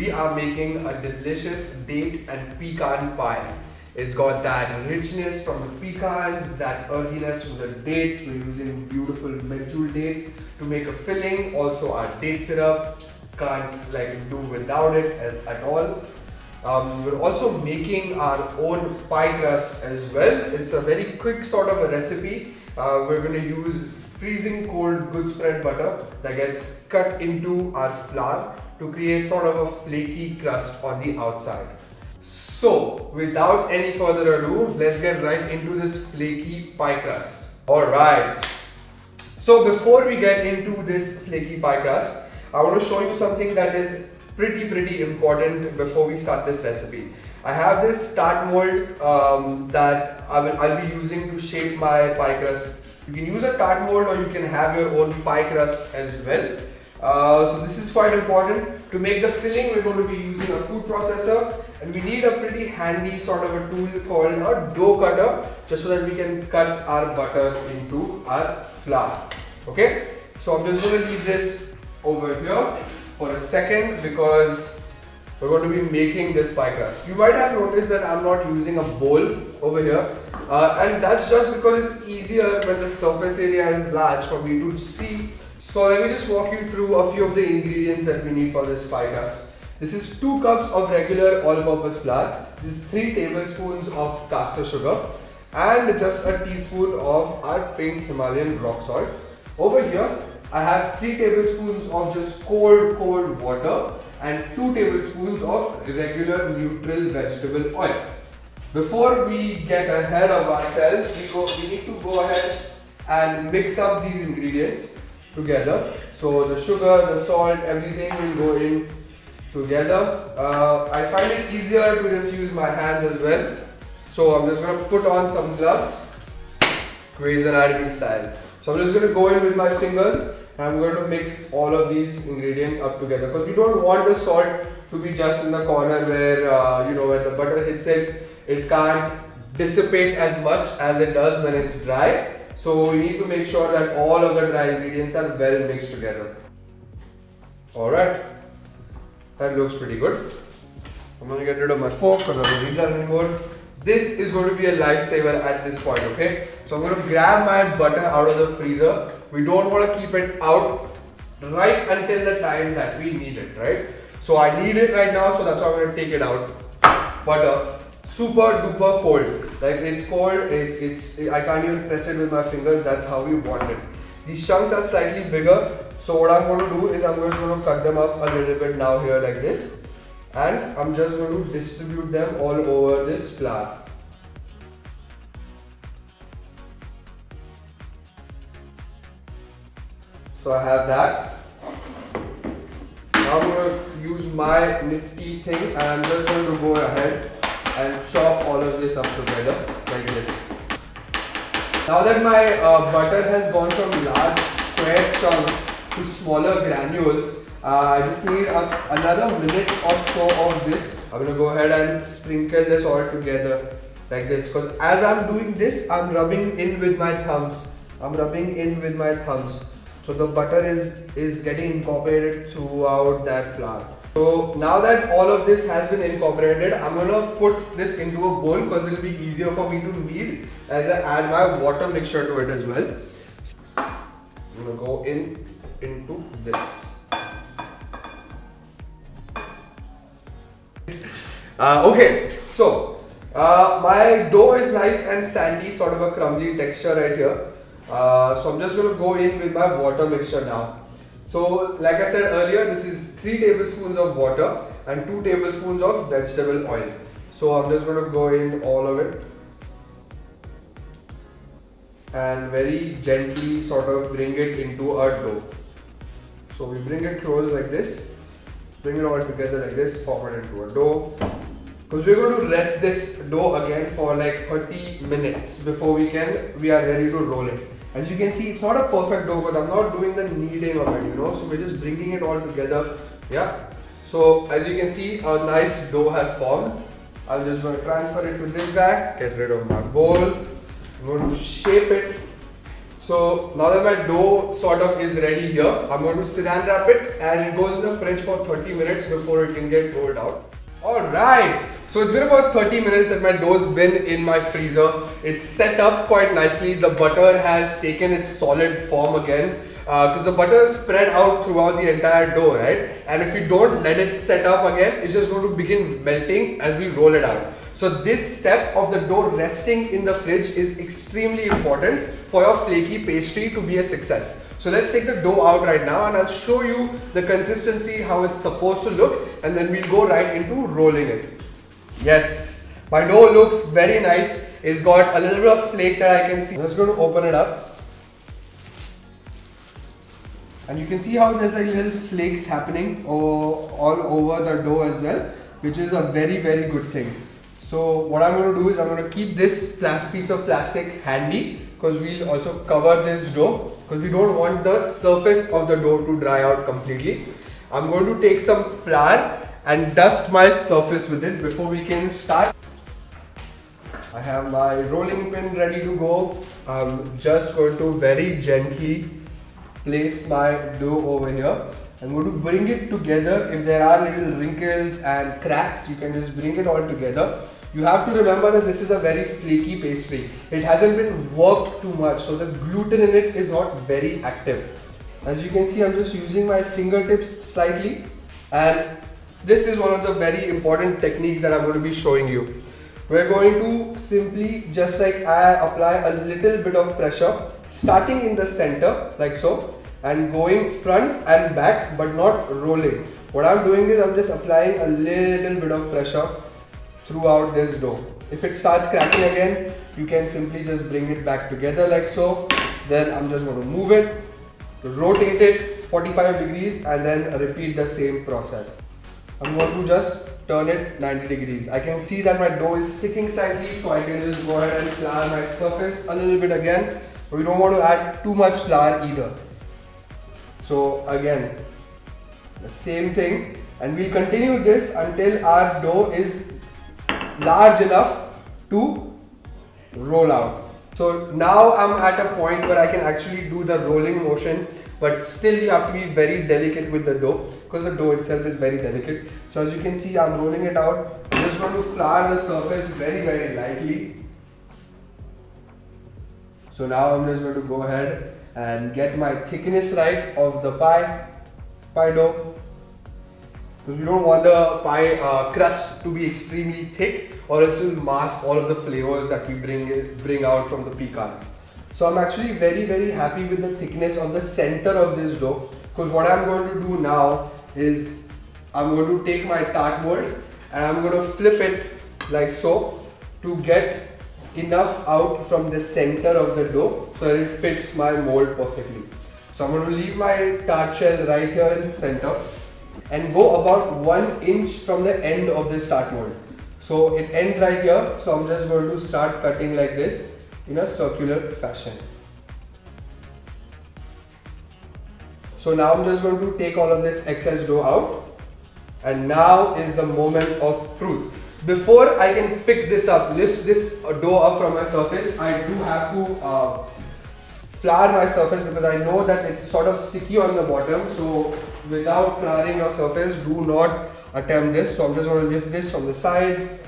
we are making a delicious date and pecan pie. It's got that richness from the pecans, that earthiness from the dates. We're using beautiful medjool dates to make a filling. Also our date syrup, can't like do without it at, at all. Um, we're also making our own pie crust as well. It's a very quick sort of a recipe. Uh, we're going to use freezing cold good spread butter that gets cut into our flour to create sort of a flaky crust on the outside. So without any further ado, let's get right into this flaky pie crust. Alright. So before we get into this flaky pie crust, I want to show you something that is pretty pretty important before we start this recipe. I have this tart mold um, that I will, I'll be using to shape my pie crust. You can use a tart mold or you can have your own pie crust as well. Uh, so this is quite important. To make the filling, we're going to be using a food processor and we need a pretty handy sort of a tool called a dough cutter just so that we can cut our butter into our flour. Okay, so I'm just going to leave this over here for a second because we're going to be making this pie crust. You might have noticed that I'm not using a bowl over here uh, and that's just because it's easier when the surface area is large for me to see. So let me just walk you through a few of the ingredients that we need for this pie crust. This is 2 cups of regular all-purpose flour. This is 3 tablespoons of caster sugar and just a teaspoon of our pink Himalayan rock salt. Over here, I have 3 tablespoons of just cold, cold water and 2 tablespoons of regular neutral vegetable oil. Before we get ahead of ourselves, we, go, we need to go ahead and mix up these ingredients together. So the sugar, the salt, everything will go in together. Uh, I find it easier to just use my hands as well. So I'm just going to put on some gloves, Grey's Anatomy style. So I'm just going to go in with my fingers and I'm going to mix all of these ingredients up together because we don't want the salt to be just in the corner where, uh, you know, when the butter hits it, it can't dissipate as much as it does when it's dry. So we need to make sure that all of the dry ingredients are well mixed together. Alright. That looks pretty good. I'm gonna get rid of my fork because I don't need that anymore. This is going to be a lifesaver at this point, okay? So I'm gonna grab my butter out of the freezer. We don't want to keep it out right until the time that we need it, right? So I need it right now, so that's why I'm gonna take it out. Butter, super duper cold. Like it's cold, it's it's I can't even press it with my fingers, that's how we want it. These chunks are slightly bigger, so what I'm going to do is I'm just going to cut them up a little bit now here like this and I'm just going to distribute them all over this flour. So I have that. Now I'm going to use my nifty thing and I'm just going to go ahead and chop all of this up together like this. Now that my uh, butter has gone from large square chunks to smaller granules, uh, I just need a, another minute or so of this. I'm gonna go ahead and sprinkle this all together like this because as I'm doing this, I'm rubbing in with my thumbs. I'm rubbing in with my thumbs. So the butter is, is getting incorporated throughout that flour. So now that all of this has been incorporated, I'm gonna put this into a bowl because it'll be easier for me to knead as I add my water mixture to it as well. I'm gonna go in into this. Uh, okay, so uh, my dough is nice and sandy, sort of a crumbly texture right here. Uh, so I'm just gonna go in with my water mixture now. So like I said earlier, this is 3 tablespoons of water and 2 tablespoons of vegetable oil. So I'm just going to go in all of it and very gently sort of bring it into a dough. So we bring it close like this, bring it all together like this, form it into a dough. Because we're going to rest this dough again for like 30 minutes before we can, we are ready to roll it. As you can see, it's not a perfect dough because I'm not doing the kneading of it, you know. So we're just bringing it all together. Yeah. So as you can see, a nice dough has formed. I'm just going to transfer it to this guy, get rid of my bowl. I'm going to shape it So now that my dough sort of is ready here, I'm going to saran wrap it and it goes in the fridge for 30 minutes before it can get rolled out. Alright, so it's been about 30 minutes that my dough's been in my freezer. It's set up quite nicely. The butter has taken its solid form again because uh, the butter is spread out throughout the entire dough, right? And if we don't let it set up again, it's just going to begin melting as we roll it out. So this step of the dough resting in the fridge is extremely important for your flaky pastry to be a success. So let's take the dough out right now and I'll show you the consistency, how it's supposed to look and then we'll go right into rolling it. Yes, my dough looks very nice. It's got a little bit of flake that I can see. I'm just going to open it up and you can see how there's like little flakes happening all over the dough as well which is a very very good thing so what I'm going to do is I'm going to keep this piece of plastic handy because we'll also cover this dough because we don't want the surface of the dough to dry out completely I'm going to take some flour and dust my surface with it before we can start I have my rolling pin ready to go I'm just going to very gently place my dough over here. I'm going to bring it together. If there are little wrinkles and cracks, you can just bring it all together. You have to remember that this is a very flaky pastry. It hasn't been worked too much, so the gluten in it is not very active. As you can see, I'm just using my fingertips slightly and this is one of the very important techniques that I'm going to be showing you. We're going to simply, just like I apply a little bit of pressure starting in the center like so and going front and back but not rolling. What I'm doing is I'm just applying a little bit of pressure throughout this dough. If it starts cracking again, you can simply just bring it back together like so. Then I'm just going to move it, rotate it 45 degrees and then repeat the same process. I'm going to just turn it 90 degrees. I can see that my dough is sticking slightly so I can just go ahead and flour my surface a little bit again we don't want to add too much flour either. So again, the same thing and we'll continue this until our dough is large enough to roll out. So now I'm at a point where I can actually do the rolling motion but still you have to be very delicate with the dough because the dough itself is very delicate. So as you can see I'm rolling it out. I'm just going to flour the surface very very lightly so now I'm just going to go ahead and get my thickness right of the pie, pie dough. Because we don't want the pie uh, crust to be extremely thick or else it will mask all of the flavors that we bring, bring out from the pecans. So I'm actually very very happy with the thickness on the center of this dough because what I'm going to do now is I'm going to take my tart mold and I'm going to flip it like so to get enough out from the center of the dough so that it fits my mold perfectly. So I'm going to leave my tart shell right here in the center and go about one inch from the end of this tart mold. So it ends right here. So I'm just going to start cutting like this in a circular fashion. So now I'm just going to take all of this excess dough out and now is the moment of truth before I can pick this up, lift this dough up from my surface, I do have to uh, flour my surface because I know that it's sort of sticky on the bottom. So without flouring your surface, do not attempt this. So I'm just going to lift this from the sides.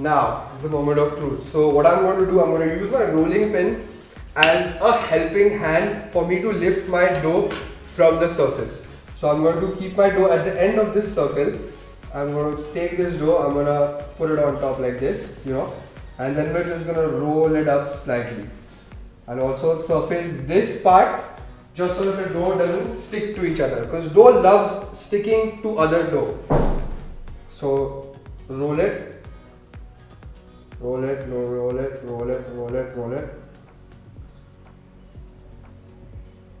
Now is the moment of truth. So what I'm going to do, I'm going to use my rolling pin as a helping hand for me to lift my dough from the surface. So I'm going to keep my dough at the end of this circle I'm going to take this dough, I'm going to put it on top like this, you know, and then we're just going to roll it up slightly. And also surface this part just so that the dough doesn't stick to each other because dough loves sticking to other dough. So roll it, roll it, roll it, roll it, roll it, roll it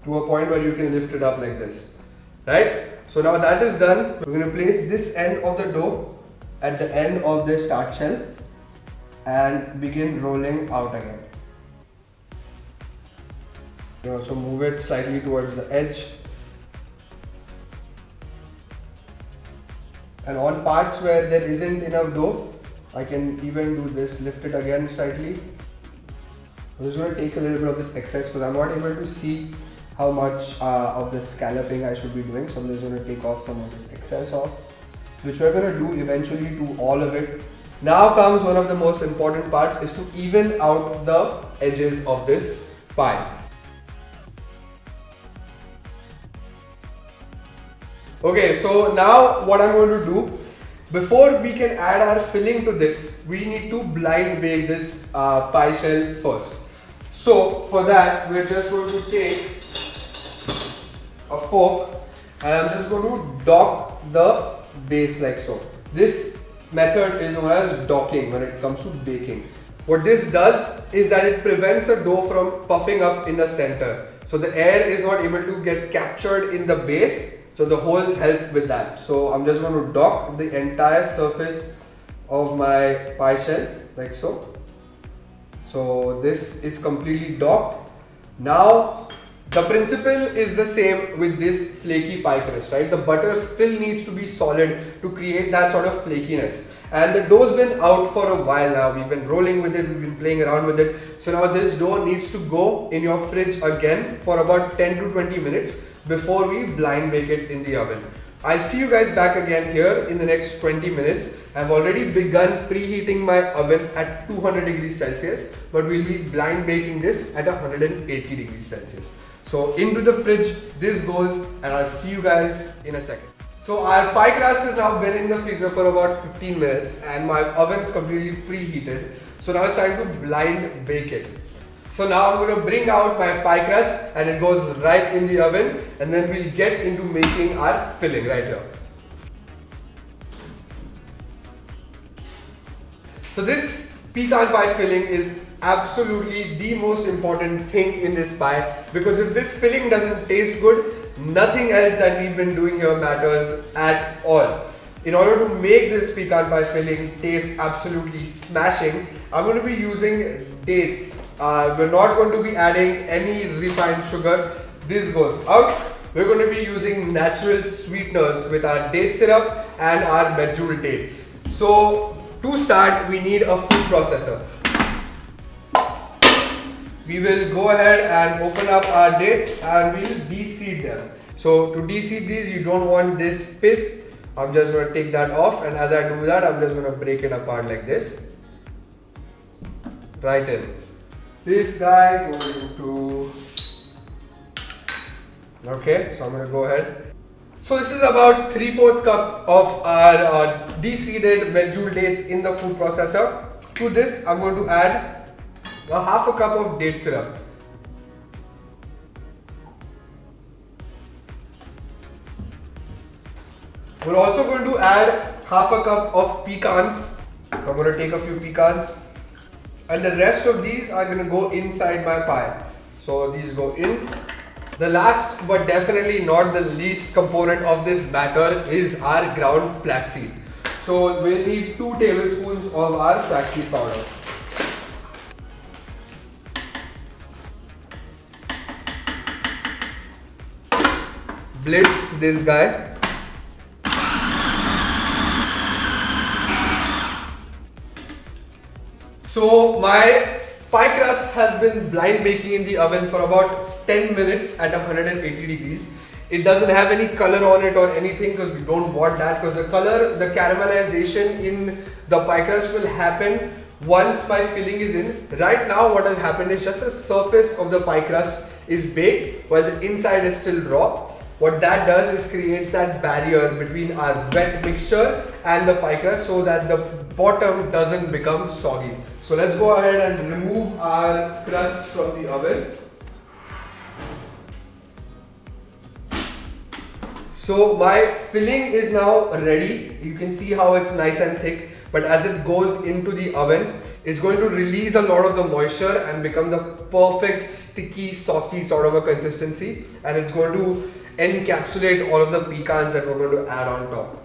to a point where you can lift it up like this, right? So now that is done, we're going to place this end of the dough at the end of the tart shell and begin rolling out again. You also move it slightly towards the edge. And on parts where there isn't enough dough, I can even do this, lift it again slightly, I'm just going to take a little bit of this excess because I'm not able to see how much uh, of the scalloping I should be doing. So I'm just going to take off some of this excess off, which we're going to do eventually to all of it. Now comes one of the most important parts is to even out the edges of this pie. Okay, so now what I'm going to do, before we can add our filling to this, we need to blind bake this uh, pie shell first. So for that, we're just going to take a fork and I'm just going to dock the base like so. This method is known as docking when it comes to baking. What this does is that it prevents the dough from puffing up in the center. So the air is not able to get captured in the base. So the holes help with that. So I'm just going to dock the entire surface of my pie shell like so. So this is completely docked. Now the principle is the same with this flaky pie crust, right? The butter still needs to be solid to create that sort of flakiness. And the dough's been out for a while now. We've been rolling with it, we've been playing around with it. So now this dough needs to go in your fridge again for about 10 to 20 minutes before we blind bake it in the oven. I'll see you guys back again here in the next 20 minutes. I've already begun preheating my oven at 200 degrees Celsius, but we'll be blind baking this at 180 degrees Celsius. So into the fridge, this goes and I'll see you guys in a second. So our pie crust has now been in the freezer for about 15 minutes and my oven's completely preheated. So now it's time to blind bake it. So now I'm going to bring out my pie crust and it goes right in the oven and then we'll get into making our filling right here. So this pecan pie filling is absolutely the most important thing in this pie because if this filling doesn't taste good, nothing else that we've been doing here matters at all. In order to make this pecan pie filling taste absolutely smashing, I'm going to be using dates. Uh, we're not going to be adding any refined sugar. This goes out. We're going to be using natural sweeteners with our date syrup and our medjool dates. So to start, we need a food processor. We will go ahead and open up our dates and we'll de-seed them. So to de-seed these, you don't want this pith I'm just going to take that off and as I do that I'm just going to break it apart like this. Right in. This guy going to okay so I'm going to go ahead. So this is about 3 4 cup of our uh, de-seeded medjool dates in the food processor. To this I'm going to add a half a cup of date syrup We're also going to add half a cup of pecans. So I'm going to take a few pecans. And the rest of these are going to go inside my pie. So these go in. The last but definitely not the least component of this batter is our ground flaxseed. So we'll need 2 tablespoons of our flaxseed powder. Blitz this guy. So my pie crust has been blind baking in the oven for about 10 minutes at 180 degrees. It doesn't have any color on it or anything because we don't want that because the color, the caramelization in the pie crust will happen once my filling is in. Right now what has happened is just the surface of the pie crust is baked while the inside is still raw. What that does is creates that barrier between our wet mixture and the pie crust so that the bottom doesn't become soggy. So let's go ahead and remove our crust from the oven. So my filling is now ready. You can see how it's nice and thick but as it goes into the oven, it's going to release a lot of the moisture and become the perfect sticky saucy sort of a consistency and it's going to encapsulate all of the pecans that we're going to add on top.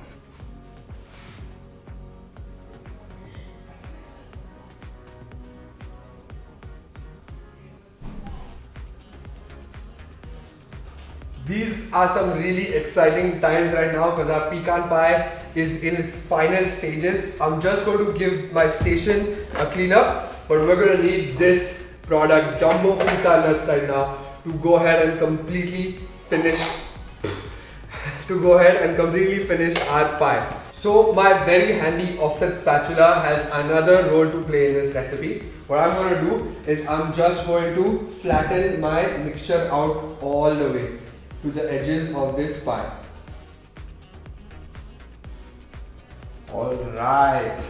These are some really exciting times right now because our pecan pie is in its final stages. I'm just going to give my station a cleanup, but we're going to need this product Jumbo Pecan Nuts right now to go ahead and completely finish to go ahead and completely finish our pie. So my very handy offset spatula has another role to play in this recipe. What I'm going to do is I'm just going to flatten my mixture out all the way to the edges of this pie. Alright.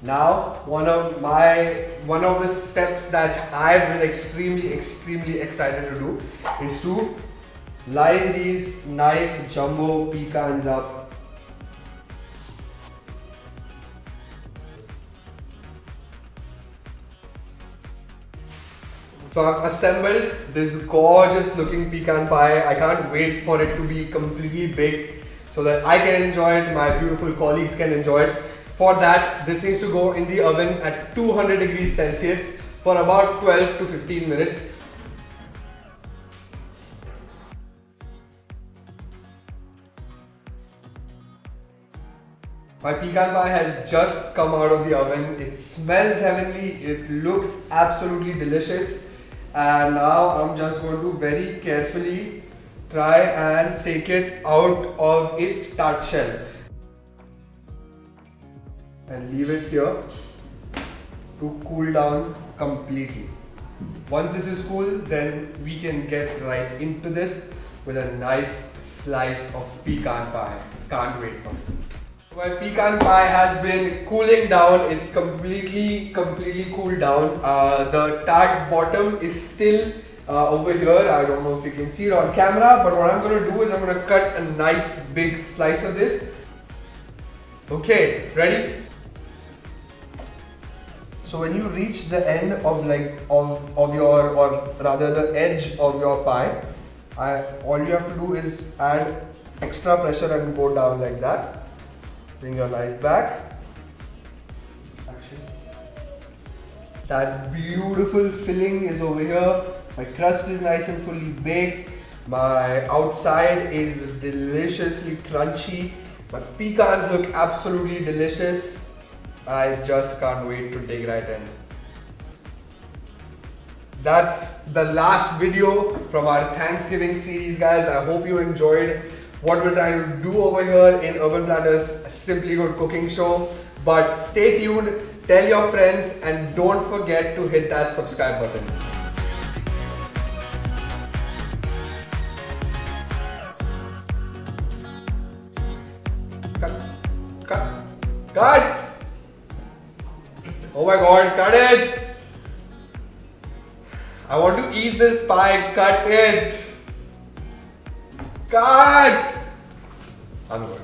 Now one of my one of the steps that I've been extremely extremely excited to do is to line these nice jumbo pecans up So I've assembled this gorgeous looking pecan pie. I can't wait for it to be completely baked so that I can enjoy it, my beautiful colleagues can enjoy it. For that, this needs to go in the oven at 200 degrees Celsius for about 12 to 15 minutes. My pecan pie has just come out of the oven. It smells heavenly. It looks absolutely delicious. And now I'm just going to very carefully try and take it out of its tart shell. And leave it here to cool down completely. Once this is cool, then we can get right into this with a nice slice of pecan pie. Can't wait for it. My pecan pie has been cooling down. It's completely, completely cooled down. Uh, the tart bottom is still uh, over here. I don't know if you can see it on camera, but what I'm going to do is I'm going to cut a nice big slice of this. Okay, ready? So when you reach the end of like of, of your or rather the edge of your pie, I, all you have to do is add extra pressure and go down like that. Bring your knife back. Action. That beautiful filling is over here. My crust is nice and fully baked. My outside is deliciously crunchy. My pecans look absolutely delicious. I just can't wait to dig right in. That's the last video from our Thanksgiving series guys. I hope you enjoyed what we're trying to do over here in Urban Platter's Simply Good Cooking Show. But stay tuned, tell your friends, and don't forget to hit that subscribe button. This pipe, cut it! Cut! I'm good.